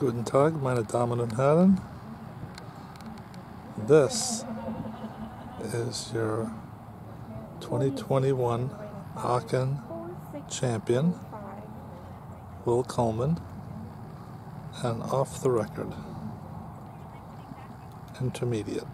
Guten Tag, meine Damen und Herren. This is your 2021 Aachen champion, Will Coleman, and off the record, intermediate.